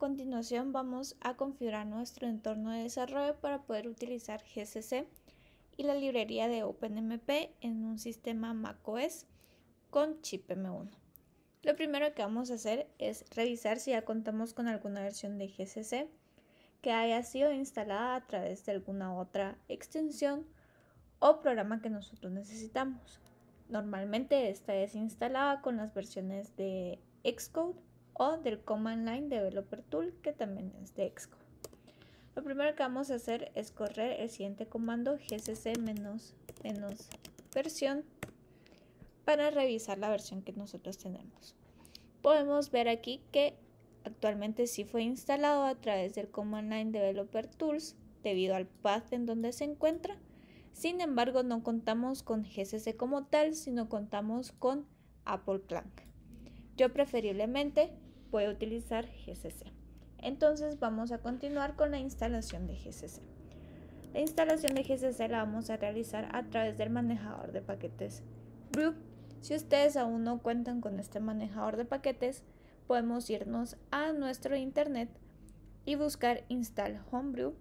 continuación vamos a configurar nuestro entorno de desarrollo para poder utilizar GCC y la librería de OpenMP en un sistema macOS con chip M1. Lo primero que vamos a hacer es revisar si ya contamos con alguna versión de GCC que haya sido instalada a través de alguna otra extensión o programa que nosotros necesitamos. Normalmente esta es instalada con las versiones de Xcode o del Command Line Developer Tool que también es de Xcode. Lo primero que vamos a hacer es correr el siguiente comando gcc menos, menos versión para revisar la versión que nosotros tenemos. Podemos ver aquí que actualmente sí fue instalado a través del Command Line Developer Tools debido al path en donde se encuentra. Sin embargo, no contamos con GCC como tal, sino contamos con Apple Clank. Yo preferiblemente a utilizar GCC. Entonces vamos a continuar con la instalación de GCC. La instalación de GCC la vamos a realizar a través del manejador de paquetes Brew. Si ustedes aún no cuentan con este manejador de paquetes, podemos irnos a nuestro internet y buscar install homebrew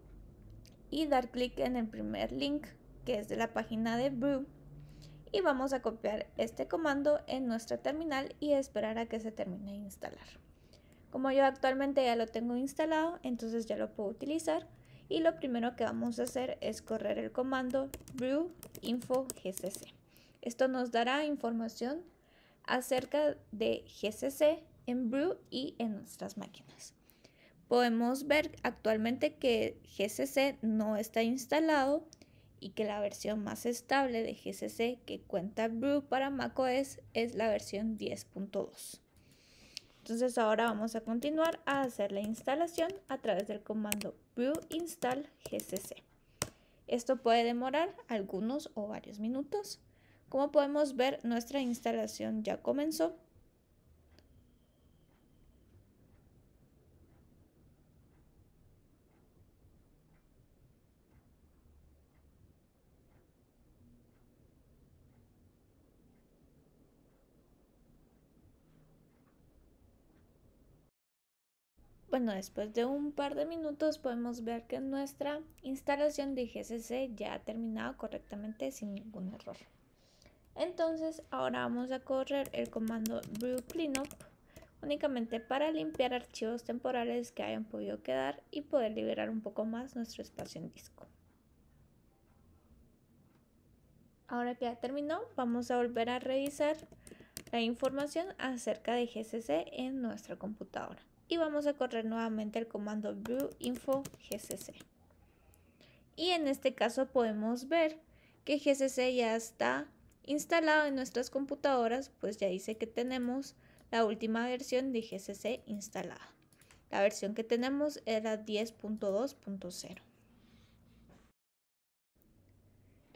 y dar clic en el primer link que es de la página de brew y vamos a copiar este comando en nuestra terminal y esperar a que se termine de instalar. Como yo actualmente ya lo tengo instalado, entonces ya lo puedo utilizar y lo primero que vamos a hacer es correr el comando brew info gcc. Esto nos dará información acerca de GCC en Brew y en nuestras máquinas. Podemos ver actualmente que GCC no está instalado y que la versión más estable de GCC que cuenta Brew para macOS es la versión 10.2. Entonces ahora vamos a continuar a hacer la instalación a través del comando brew install gcc. Esto puede demorar algunos o varios minutos. Como podemos ver, nuestra instalación ya comenzó Bueno, después de un par de minutos podemos ver que nuestra instalación de GCC ya ha terminado correctamente sin ningún error. Entonces ahora vamos a correr el comando brew cleanup únicamente para limpiar archivos temporales que hayan podido quedar y poder liberar un poco más nuestro espacio en disco. Ahora que ya terminó, vamos a volver a revisar la información acerca de GCC en nuestra computadora y vamos a correr nuevamente el comando brew info gcc. Y en este caso podemos ver que gcc ya está instalado en nuestras computadoras, pues ya dice que tenemos la última versión de gcc instalada. La versión que tenemos era 10.2.0.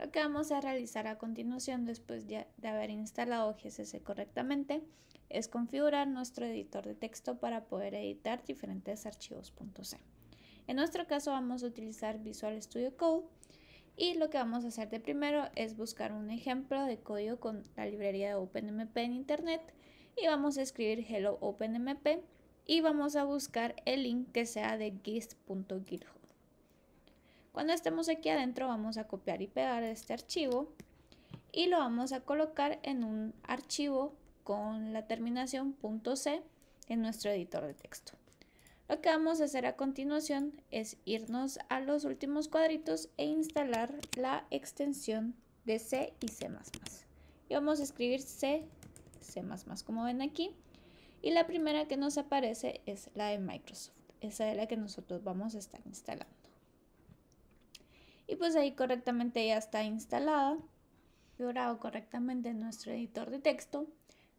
Lo que vamos a realizar a continuación después de haber instalado GCC correctamente es configurar nuestro editor de texto para poder editar diferentes archivos .c. En nuestro caso vamos a utilizar Visual Studio Code y lo que vamos a hacer de primero es buscar un ejemplo de código con la librería de OpenMP en internet y vamos a escribir hello OpenMP y vamos a buscar el link que sea de gist.github. Cuando estemos aquí adentro vamos a copiar y pegar este archivo y lo vamos a colocar en un archivo con la terminación .c en nuestro editor de texto. Lo que vamos a hacer a continuación es irnos a los últimos cuadritos e instalar la extensión de C y C++. Y vamos a escribir C, C++ como ven aquí. Y la primera que nos aparece es la de Microsoft. Esa es la que nosotros vamos a estar instalando. Y pues ahí correctamente ya está instalada, configurado correctamente nuestro editor de texto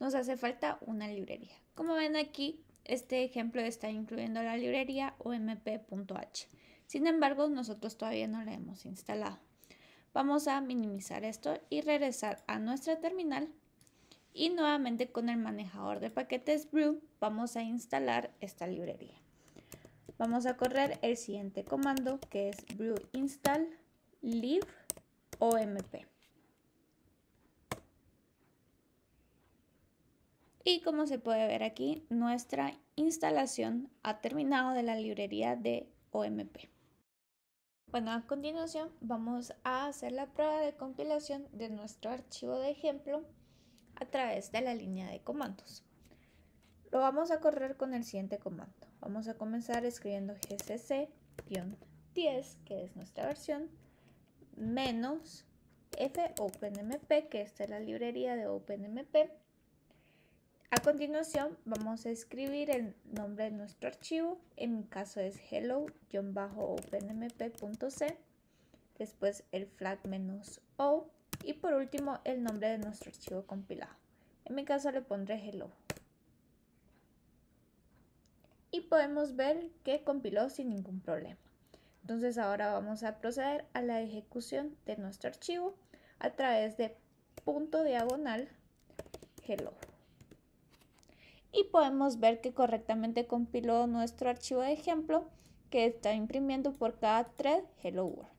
nos hace falta una librería. Como ven aquí, este ejemplo está incluyendo la librería omp.h. Sin embargo, nosotros todavía no la hemos instalado. Vamos a minimizar esto y regresar a nuestra terminal y nuevamente con el manejador de paquetes brew vamos a instalar esta librería. Vamos a correr el siguiente comando que es brew install lib omp. Y como se puede ver aquí, nuestra instalación ha terminado de la librería de OMP. Bueno, a continuación vamos a hacer la prueba de compilación de nuestro archivo de ejemplo a través de la línea de comandos. Lo vamos a correr con el siguiente comando. Vamos a comenzar escribiendo gcc-10, que es nuestra versión, menos fopenmp, que esta es la librería de OpenMP. A continuación vamos a escribir el nombre de nuestro archivo, en mi caso es hello-openmp.c, después el flag "-o", y por último el nombre de nuestro archivo compilado. En mi caso le pondré hello. Y podemos ver que compiló sin ningún problema. Entonces ahora vamos a proceder a la ejecución de nuestro archivo a través de punto diagonal hello y podemos ver que correctamente compiló nuestro archivo de ejemplo que está imprimiendo por cada thread Hello World.